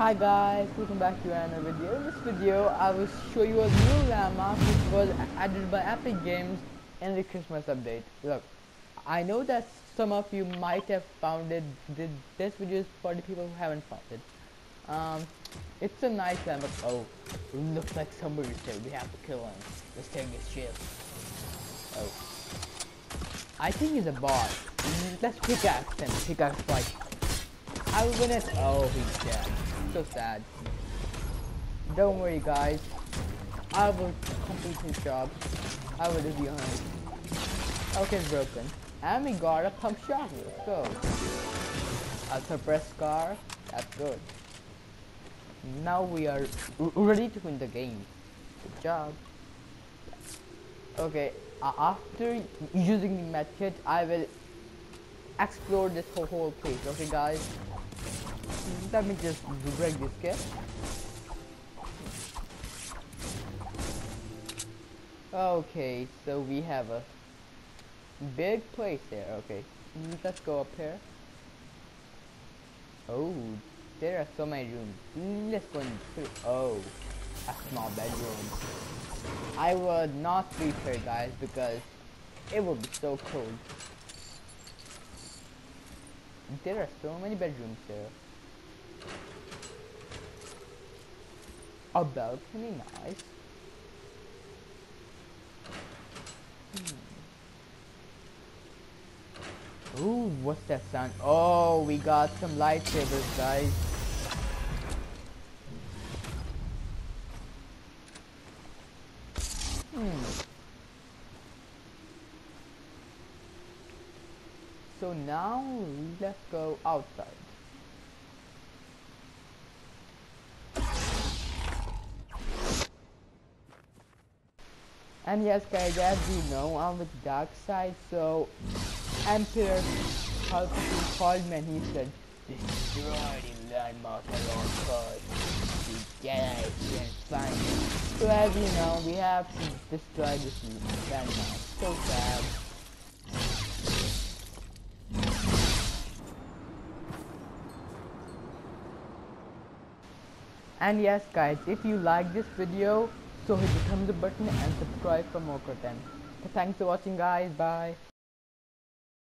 Hi guys, welcome back to another video. In this video, I will show you a new landmark which was added by Epic Games in the Christmas update. Look, I know that some of you might have found it. This video is for the people who haven't found it. Um, it's a nice landmark. Oh, looks like somebody's here. We have to kill him. Let's take his ship. Oh, I think he's a bot. Let's pickaxe him. Pickaxe fight. I will win it. Oh, he's dead. So sad. Don't worry, guys. I will complete his job. I will you behind. Okay, broken. And we got a pump shot. Let's go. A suppress scar. That's good. Now we are ready to win the game. Good job. Okay, uh, after using the method, I will explore this whole, whole place. Okay, guys Mm, let me just break this gap. Okay, so we have a big place there. Okay, mm, let's go up here. Oh, there are so many rooms. Mm, let's go into oh, a small bedroom. I would not sleep here, guys, because it would be so cold. There are so many bedrooms here. A balcony, nice. Hmm. Ooh, what's that sound? Oh, we got some lightsabers, guys. Hmm. So now, let's go outside. And yes guys, as you know, I'm with Dark Side, so Emperor Palpatine called me and he said, Destroy the landmark at all costs. The Jedi can't find it. So as you know, we have to destroy this landmark. So sad. And yes guys, if you like this video, so hit the thumbs up button and subscribe for more content. Thanks for watching guys, bye.